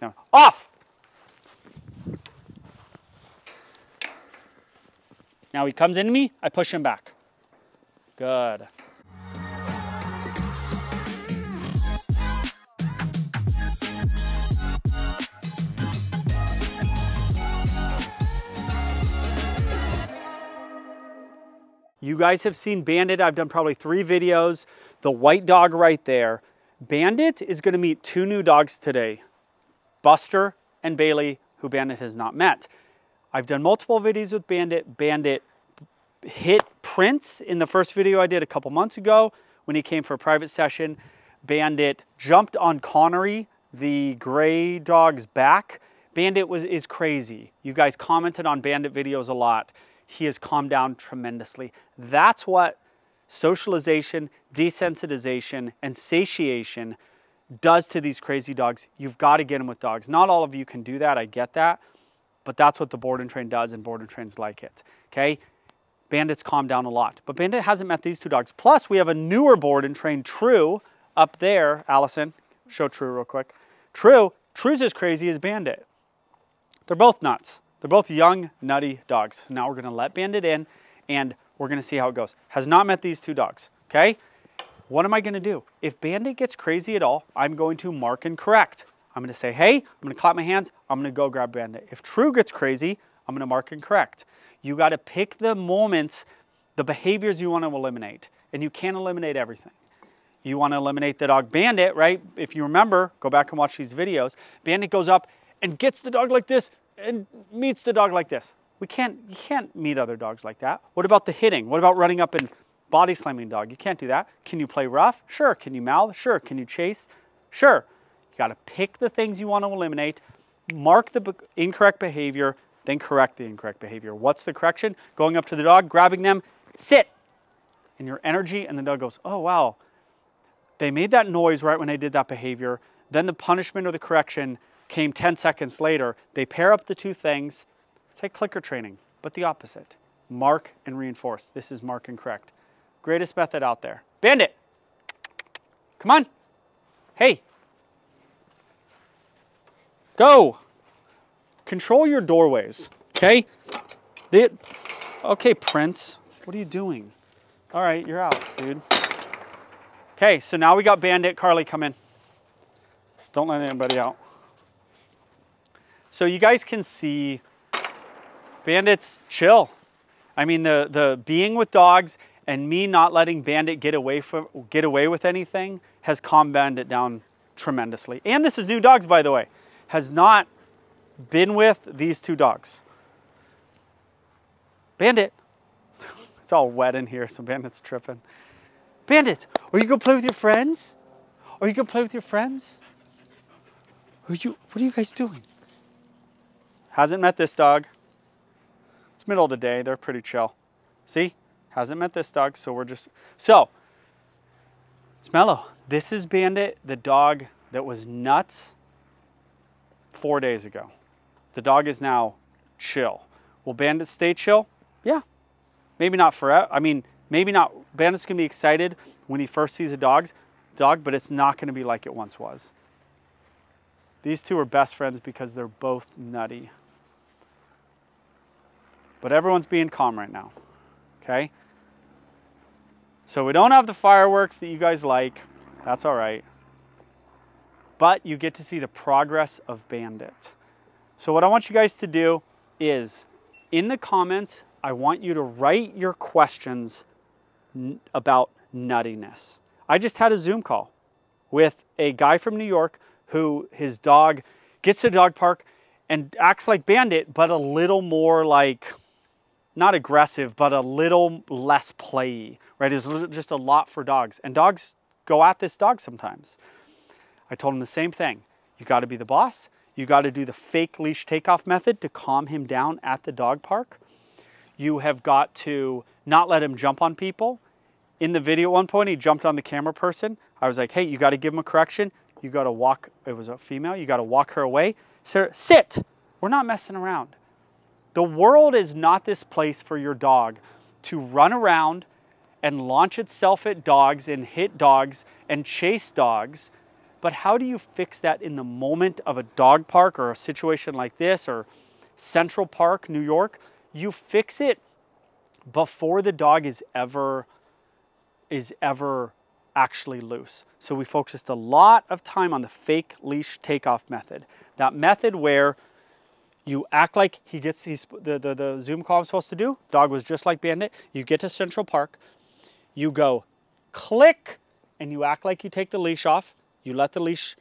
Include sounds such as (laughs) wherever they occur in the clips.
Now, off! Now he comes into me, I push him back. Good. You guys have seen Bandit. I've done probably three videos. The white dog right there. Bandit is gonna meet two new dogs today. Buster and Bailey, who Bandit has not met. I've done multiple videos with Bandit. Bandit hit Prince in the first video I did a couple months ago when he came for a private session. Bandit jumped on Connery, the gray dog's back. Bandit was is crazy. You guys commented on Bandit videos a lot. He has calmed down tremendously. That's what socialization, desensitization, and satiation does to these crazy dogs. You've got to get them with dogs. Not all of you can do that, I get that, but that's what the board and train does, and board and trains like it. Okay? Bandit's calmed down a lot, but Bandit hasn't met these two dogs. Plus, we have a newer board and train, True, up there. Allison, show True real quick. True, True's as crazy as Bandit. They're both nuts. They're both young, nutty dogs. Now we're going to let Bandit in, and we're going to see how it goes. Has not met these two dogs, okay? What am I going to do? If Bandit gets crazy at all, I'm going to mark and correct. I'm going to say, hey, I'm to clap my hands. I'm going to go grab Bandit. If True gets crazy, I'm going to mark and correct. You got to pick the moments, the behaviors you want to eliminate, and you can't eliminate everything. You want to eliminate the dog Bandit, right? If you remember, go back and watch these videos. Bandit goes up and gets the dog like this and meets the dog like this. We can't, you can't meet other dogs like that. What about the hitting? What about running up and body slamming dog. You can't do that. Can you play rough? Sure. Can you mouth? Sure. Can you chase? Sure. You got to pick the things you want to eliminate, mark the incorrect behavior, then correct the incorrect behavior. What's the correction? Going up to the dog, grabbing them, sit. And your energy, and the dog goes, oh, wow. They made that noise right when they did that behavior. Then the punishment or the correction came 10 seconds later. They pair up the two things. It's like clicker training, but the opposite. Mark and reinforce. This is mark and correct. Greatest method out there. Bandit. Come on. Hey. Go. Control your doorways, okay? The, okay, Prince. What are you doing? All right, you're out, dude. Okay, so now we got Bandit. Carly, come in. Don't let anybody out. So you guys can see Bandit's chill. I mean, the, the being with dogs and me not letting Bandit get away from get away with anything has calmed Bandit down tremendously. And this is new dogs, by the way. Has not been with these two dogs. Bandit. (laughs) It's all wet in here, so Bandit's tripping. Bandit, are you gonna play with your friends? Are you gonna play with your friends? Are you what are you guys doing? Hasn't met this dog. It's middle of the day, they're pretty chill. See? Hasn't met this dog, so we're just, so, Smello, this is Bandit, the dog that was nuts four days ago. The dog is now chill. Will Bandit stay chill? Yeah. Maybe not forever. I mean, maybe not. Bandit's gonna be excited when he first sees a dog's dog, but it's not gonna be like it once was. These two are best friends because they're both nutty. But everyone's being calm right now. Okay? So we don't have the fireworks that you guys like. That's all right. But you get to see the progress of Bandit. So what I want you guys to do is in the comments, I want you to write your questions about nuttiness. I just had a Zoom call with a guy from New York who his dog gets to the dog park and acts like Bandit, but a little more like, not aggressive, but a little less playy right? Is just a lot for dogs. And dogs go at this dog sometimes. I told him the same thing. You got to be the boss. You got to do the fake leash takeoff method to calm him down at the dog park. You have got to not let him jump on people. In the video at one point, he jumped on the camera person. I was like, hey, you got to give him a correction. You got to walk, it was a female, you got to walk her away. Sir, sit. We're not messing around. The world is not this place for your dog to run around and launch itself at dogs and hit dogs and chase dogs But how do you fix that in the moment of a dog park or a situation like this or Central Park, New York? You fix it before the dog is ever is ever actually loose. So we focused a lot of time on the fake leash takeoff method. That method where you act like he gets the, the, the Zoom call I'm supposed to do. Dog was just like Bandit. You get to Central Park, you go click, and you act like you take the leash off. You let the leash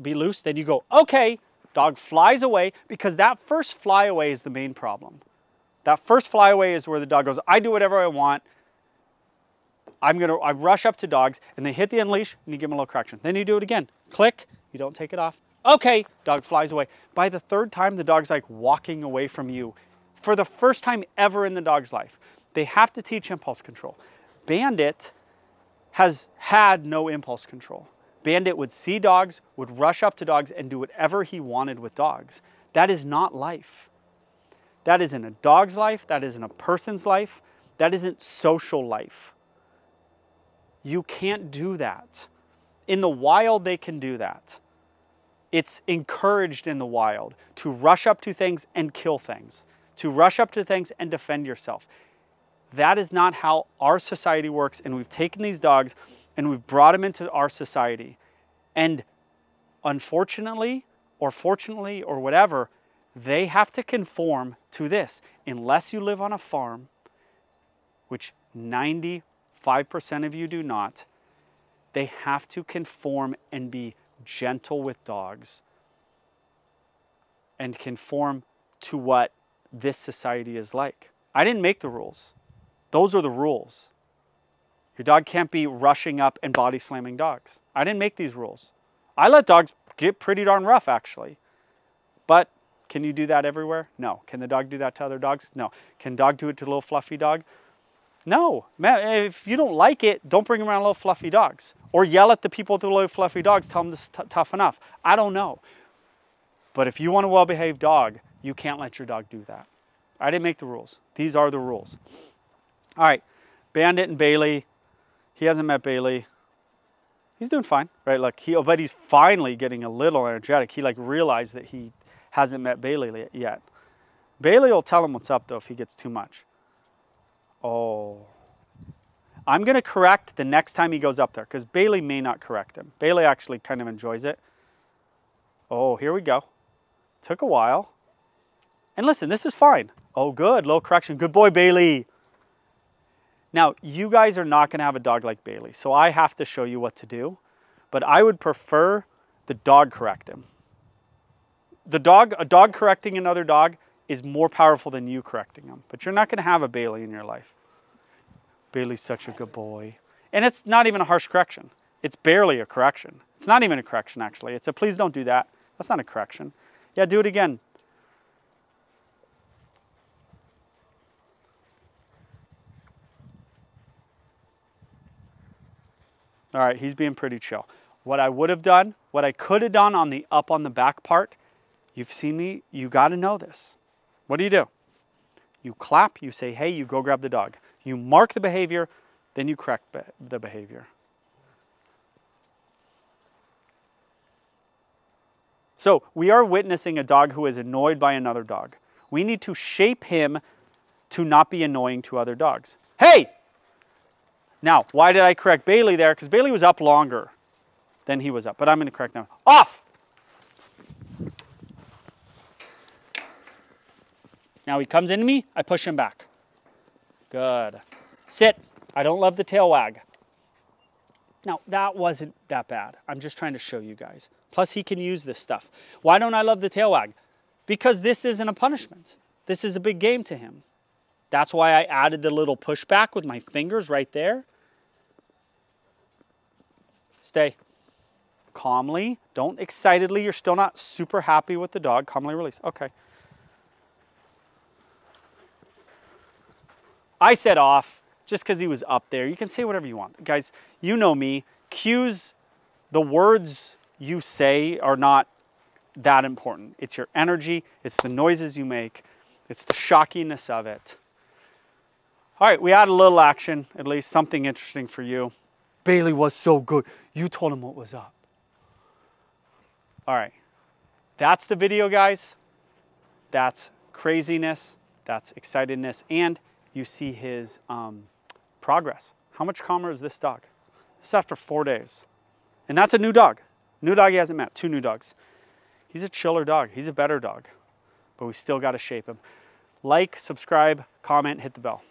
be loose. Then you go, okay. Dog flies away because that first fly away is the main problem. That first flyaway is where the dog goes, I do whatever I want. I'm gonna, I rush up to dogs and they hit the unleash and you give them a little correction. Then you do it again. Click, you don't take it off. Okay, dog flies away. By the third time, the dog's like walking away from you for the first time ever in the dog's life. They have to teach impulse control. Bandit has had no impulse control. Bandit would see dogs, would rush up to dogs and do whatever he wanted with dogs. That is not life. That isn't a dog's life. That isn't a person's life. That isn't social life. You can't do that. In the wild, they can do that. It's encouraged in the wild to rush up to things and kill things, to rush up to things and defend yourself. That is not how our society works. And we've taken these dogs and we've brought them into our society. And unfortunately, or fortunately, or whatever, they have to conform to this. Unless you live on a farm, which 95% of you do not, they have to conform and be gentle with dogs and conform to what this society is like. I didn't make the rules. Those are the rules. Your dog can't be rushing up and body slamming dogs. I didn't make these rules. I let dogs get pretty darn rough, actually. But can you do that everywhere? No. Can the dog do that to other dogs? No. Can dog do it to a little fluffy dog? No. Man, if you don't like it, don't bring around little fluffy dogs. Or yell at the people with the little fluffy dogs, tell them to tough enough. I don't know. But if you want a well-behaved dog, you can't let your dog do that. I didn't make the rules. These are the rules. All right, Bandit and Bailey. He hasn't met Bailey. He's doing fine, right? Like he, but he's finally getting a little energetic. He like realized that he hasn't met Bailey yet. Bailey will tell him what's up though if he gets too much. Oh. I'm going to correct the next time he goes up there because Bailey may not correct him. Bailey actually kind of enjoys it. Oh, here we go. Took a while. And listen, this is fine. Oh, good. Little correction. Good boy, Bailey. Now, you guys are not going to have a dog like Bailey, so I have to show you what to do. But I would prefer the dog correct him the dog, a dog correcting another dog is more powerful than you correcting them. But you're not going to have a Bailey in your life. Bailey's such a good boy. And it's not even a harsh correction. It's barely a correction. It's not even a correction, actually. It's a please don't do that. That's not a correction. Yeah, do it again. All right, he's being pretty chill. What I would have done, what I could have done on the up on the back part You've seen me, you got to know this. What do you do? You clap, you say, hey, you go grab the dog. You mark the behavior, then you correct the behavior. So we are witnessing a dog who is annoyed by another dog. We need to shape him to not be annoying to other dogs. Hey! Now, why did I correct Bailey there? Because Bailey was up longer than he was up. But I'm going to correct now. Off! Now he comes into me, I push him back. Good. Sit. I don't love the tail wag. Now, that wasn't that bad. I'm just trying to show you guys. Plus, he can use this stuff. Why don't I love the tail wag? Because this isn't a punishment. This is a big game to him. That's why I added the little pushback with my fingers right there. Stay. Calmly. Don't excitedly. You're still not super happy with the dog. Calmly release. Okay. I said off just because he was up there. You can say whatever you want. Guys, you know me. Cues, the words you say are not that important. It's your energy, it's the noises you make, it's the shockiness of it. All right, we had a little action, at least something interesting for you. Bailey was so good. You told him what was up. All right, that's the video, guys. That's craziness, that's excitedness, and you see his um, progress. How much calmer is this dog? This is after four days. And that's a new dog. New dog he hasn't met, two new dogs. He's a chiller dog. He's a better dog, but we still got to shape him. Like, subscribe, comment, hit the bell.